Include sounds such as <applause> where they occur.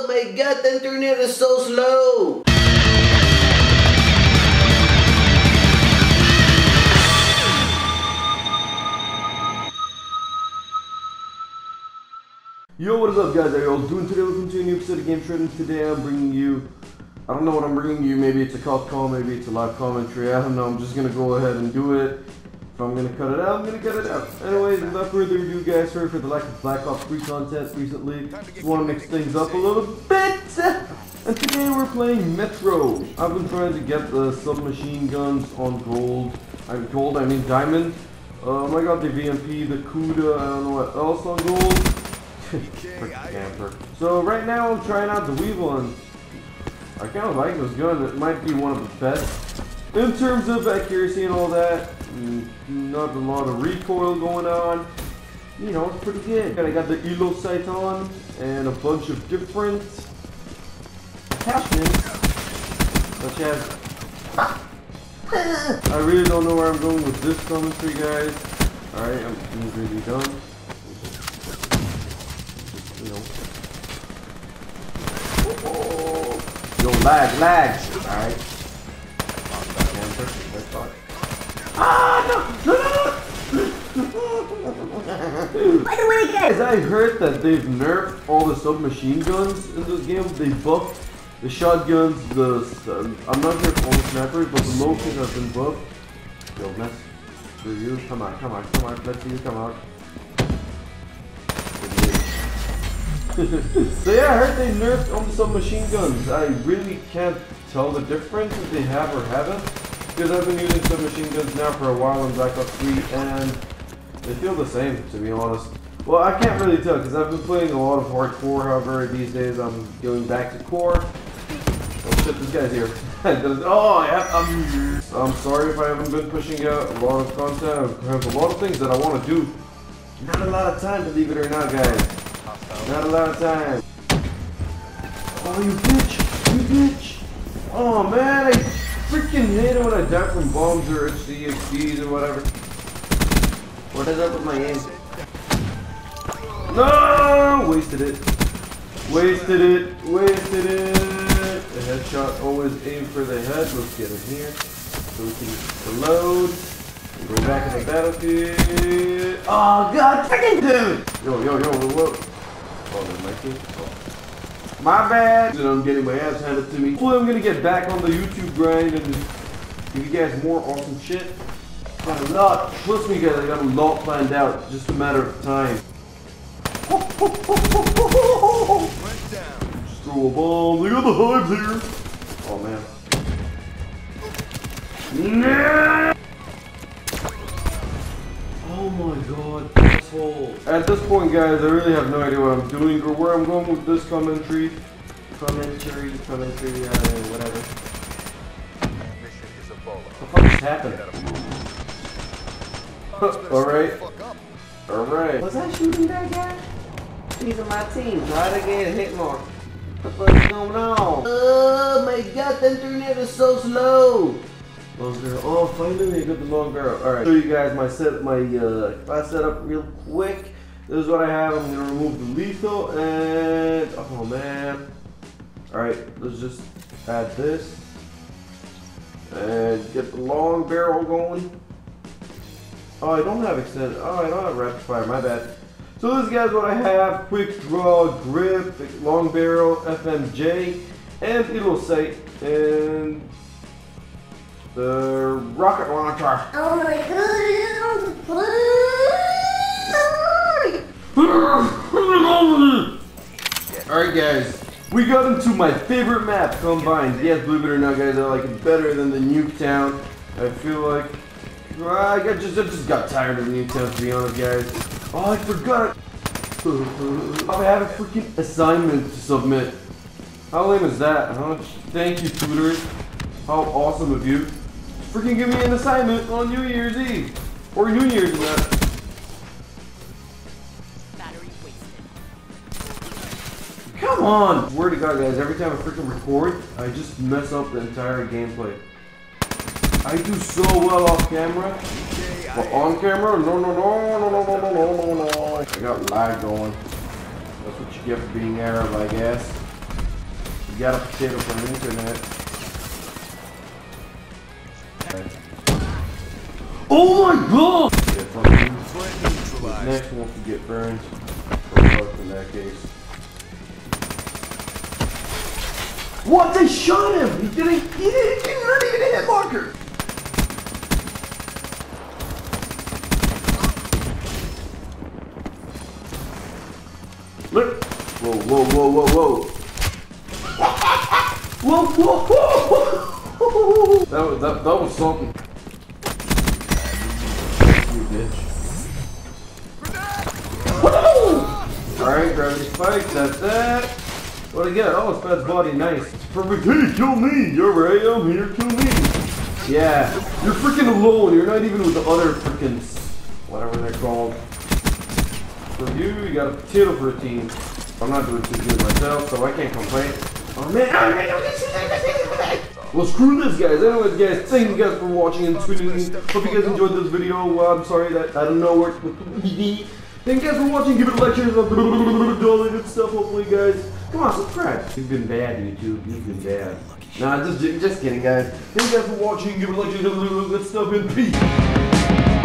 Oh my god, the internet is so slow. Yo, what is up, guys? How y'all doing today? Welcome to a new episode of Game Shredding. Today I'm bringing you, I don't know what I'm bringing you. Maybe it's a call call, maybe it's a live commentary. I don't know. I'm just gonna go ahead and do it. I'm gonna cut it out, I'm gonna cut it out. Anyways, without further ado, guys, sorry for the lack of Black Ops 3 content recently. Just want to mix things up a little bit. And today we're playing Metro. I've been trying to get the submachine guns on gold. I'm gold, I mean diamond. Um, I got the VMP, the Kuda, I don't know what else on gold. <laughs> So right now I'm trying out the Weevil and I kind of like this gun. It might be one of the best. In terms of accuracy and all that, not a lot of recoil going on. You know, it's pretty good. And I got the ELO sight on and a bunch of different attachments, such as... I really don't know where I'm going with this commentary, guys. Alright, I'm, really done. Yo, lag, lag. Alright. By the way, guys, I heard that they've nerfed all the submachine guns in this game. They buffed the shotguns, the, uh, I'm not sure if all the snipers, but the low have been buffed. Yo, mess. For you, come on, come on, come on, let's see you come out. <laughs> so yeah, I heard they nerfed on some machine guns. I really can't tell the difference if they have or haven't. Because I've been using some machine guns now for a while in Black Ops 3 and they feel the same to be honest. Well, I can't really tell because I've been playing a lot of hardcore, however, these days I'm going back to core. Oh shit, this guy's here. <laughs> oh, yeah, I'm, um, I'm sorry if I haven't been pushing out a lot of content. I have a lot of things that I want to do. Not a lot of time, believe it or not, guys. Not a lot of time. Oh, you bitch! You bitch! Oh, man, I freaking hate it when I die from bombs or HCXDs or whatever. What is up with my aim? No! Wasted it. Wasted it. Wasted it. The headshot always aim for the head. Let's get in here. So we can reload. Go back in the battlefield. Oh god, freaking dude! Yo, yo, yo, whoa. Oh, my Oh. My bad. And I'm getting my ass handed to me. Hopefully I'm gonna get back on the YouTube grind and give you guys more awesome shit. A lot. Trust me guys, I got a lot planned out. Just a matter of time. Just throw a bomb. Look at the hives here. Oh man. Oh my god, asshole. At this point, guys, I really have no idea what I'm doing or where I'm going with this commentary. Commentary, commentary, uh, whatever. What the fuck is happening? <laughs> Alright. Alright. Was I shooting that guy? He's on my team. Try to get a hit more. What the fuck is going on? Oh my god, the internet is so slow. Long barrel. Oh, finally I got the long barrel. All right, show you guys my set, my uh, class setup real quick. This is what I have. I'm gonna remove the lethal and oh man. All right, let's just add this and get the long barrel going. Oh, I don't have extended. Oh, I don't have rapid fire. My bad. So this guy's what I have: quick draw, grip, long barrel, FMJ, and it'll say and the rocket launcher. Oh my god! Alright guys, we got into my favorite map, Combined. Yes, believe it or not guys, I like it better than the Nuketown. I feel like, I just, I just got tired of Nuketown to be honest guys. Oh, I forgot oh, I have a freaking assignment to submit. How lame is that, huh? Thank you, tutors. How awesome of you freaking give me an assignment on New Year's Eve. Or New Year's that. Come on! Word to God, guys, every time I freaking record, I just mess up the entire gameplay. I do so well off camera, but on camera, no, no, no, no, no, no, no, no, no, no. I got lag going. That's what you get for being Arab, I guess. You got a potato for an internet. Oh my god! Yeah, fucking. Threat neutralized. Next one to get burned. In that case. What? They shot him! He didn't, he didn't, he not even hit marker! Look! Whoa, whoa, whoa, whoa, whoa! Whoa, whoa, whoa! That was, that, that was something. You bitch. Alright, gravity spike, that's that. What do I get? Oh, it's Fed's body, nice. Perfect. Hey, kill me! You're right, I'm here, kill me! Yeah, you're freaking alone. You're not even with the other freaking whatever they're called. For you, you got a potato for a team. I'm not doing too good myself, so I can't complain. Oh, oh man, oh, man. Well, screw this, guys. Anyways, guys, thank you guys for watching and tuning in. Hope you guys enjoyed this video. Well, I'm sorry that I don't know where to Thank you guys for watching. Give it a like, share, all that good stuff. Hopefully, guys. Come on, subscribe. You've been bad, YouTube. You've been bad. Nah, just just kidding, guys. Thank you guys for watching. Give it a like, share, all that good stuff, and peace.